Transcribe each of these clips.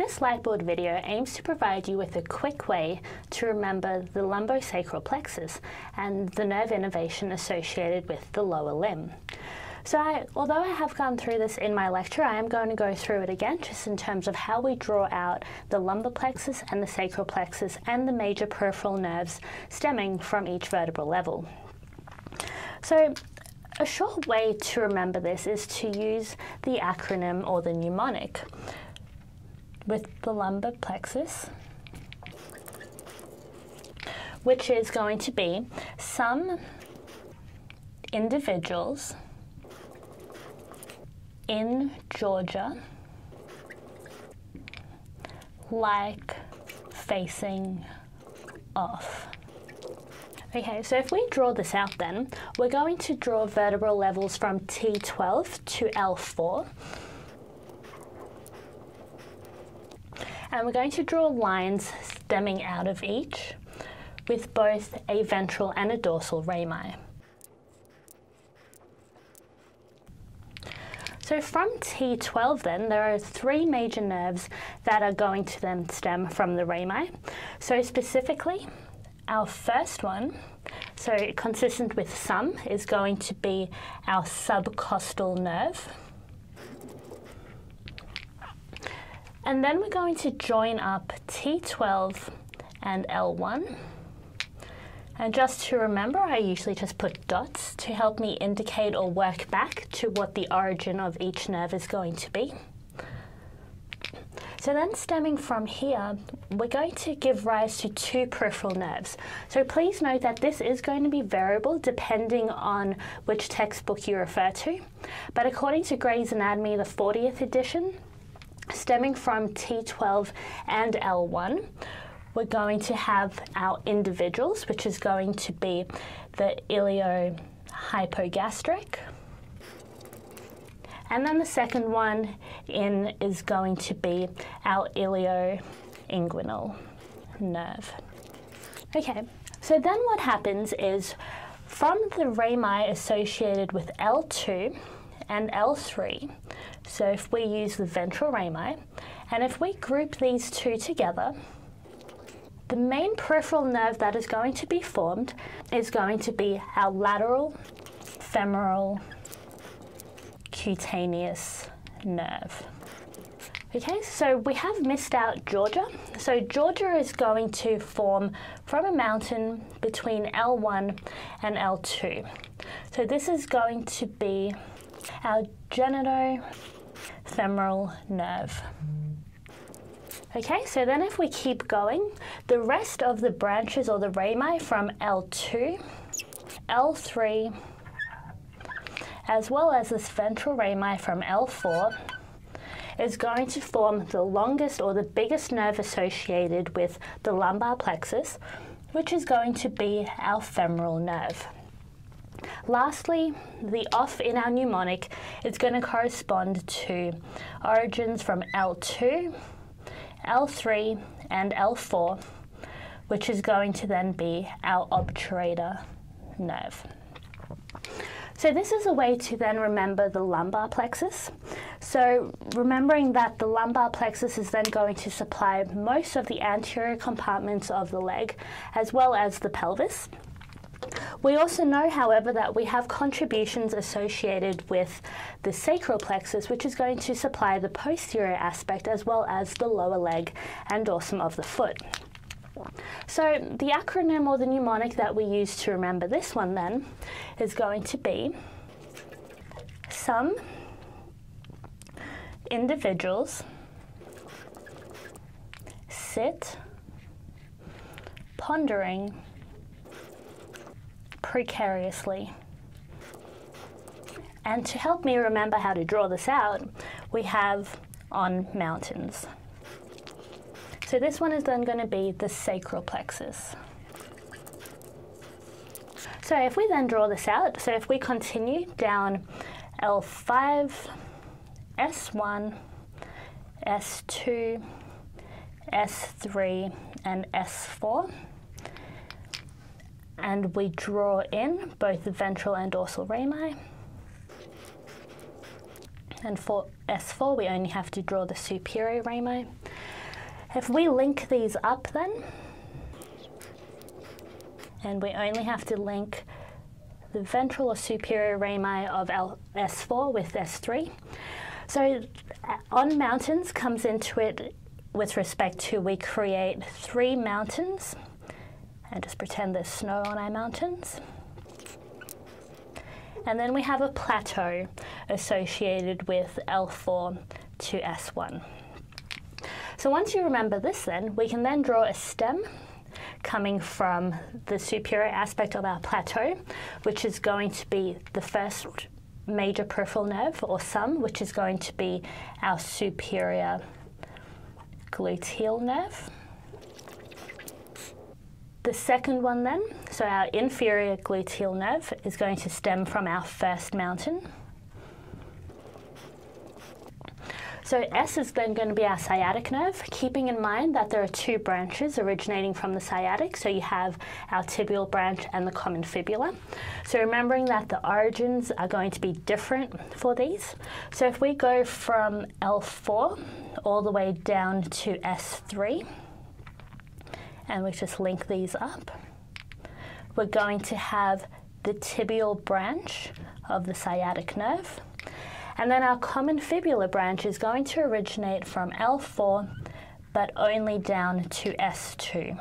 This Lightboard video aims to provide you with a quick way to remember the lumbosacral plexus and the nerve innervation associated with the lower limb. So I, although I have gone through this in my lecture, I am going to go through it again just in terms of how we draw out the lumbar plexus and the sacral plexus and the major peripheral nerves stemming from each vertebral level. So a short way to remember this is to use the acronym or the mnemonic with the lumbar plexus, which is going to be some individuals in Georgia like facing off. Okay, so if we draw this out then, we're going to draw vertebral levels from T12 to L4. And we're going to draw lines stemming out of each with both a ventral and a dorsal rami. So from T12 then, there are three major nerves that are going to then stem from the rami. So specifically, our first one, so consistent with some, is going to be our subcostal nerve. And then we're going to join up T12 and L1. And just to remember, I usually just put dots to help me indicate or work back to what the origin of each nerve is going to be. So then stemming from here, we're going to give rise to two peripheral nerves. So please note that this is going to be variable depending on which textbook you refer to. But according to Gray's Anatomy, the 40th edition, stemming from T12 and L1, we're going to have our individuals, which is going to be the iliohypogastric. And then the second one in is going to be our ilioinguinal nerve. Okay, so then what happens is from the rami associated with L2 and L3, so if we use the ventral rami, and if we group these two together, the main peripheral nerve that is going to be formed is going to be our lateral femoral cutaneous nerve. Okay, so we have missed out Georgia. So Georgia is going to form from a mountain between L1 and L2. So this is going to be our genitofemoral nerve. Okay, so then if we keep going, the rest of the branches or the rami from L2, L3, as well as this ventral rami from L4, is going to form the longest or the biggest nerve associated with the lumbar plexus, which is going to be our femoral nerve. Lastly, the off in our mnemonic is going to correspond to origins from L2, L3 and L4, which is going to then be our obturator nerve. So this is a way to then remember the lumbar plexus. So remembering that the lumbar plexus is then going to supply most of the anterior compartments of the leg as well as the pelvis. We also know, however, that we have contributions associated with the sacral plexus, which is going to supply the posterior aspect as well as the lower leg and dorsum of the foot. So the acronym or the mnemonic that we use to remember this one then is going to be some individuals sit pondering precariously. And to help me remember how to draw this out, we have on mountains. So this one is then going to be the sacral plexus. So if we then draw this out, so if we continue down L5, S1, S2, S3, and S4, and we draw in both the ventral and dorsal rami. And for S4, we only have to draw the superior rami. If we link these up then, and we only have to link the ventral or superior rami of L S4 with S3. So uh, on mountains comes into it with respect to we create three mountains and just pretend there's snow on our mountains. And then we have a plateau associated with L4 to S1. So once you remember this then, we can then draw a stem coming from the superior aspect of our plateau, which is going to be the first major peripheral nerve, or sum, which is going to be our superior gluteal nerve. The second one then, so our inferior gluteal nerve is going to stem from our first mountain. So S is then going to be our sciatic nerve, keeping in mind that there are two branches originating from the sciatic. So you have our tibial branch and the common fibula. So remembering that the origins are going to be different for these. So if we go from L4 all the way down to S3, and we just link these up, we're going to have the tibial branch of the sciatic nerve and then our common fibular branch is going to originate from L4 but only down to S2.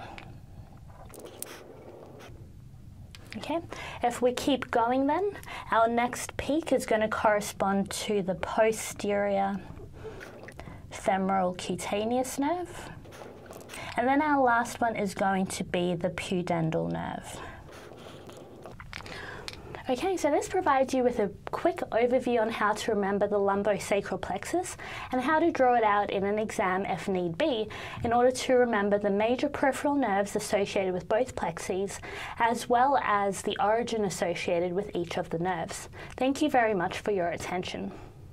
Okay, if we keep going then, our next peak is going to correspond to the posterior femoral cutaneous nerve. And then our last one is going to be the pudendal nerve. Okay, so this provides you with a quick overview on how to remember the lumbosacral plexus and how to draw it out in an exam if need be in order to remember the major peripheral nerves associated with both plexes as well as the origin associated with each of the nerves. Thank you very much for your attention.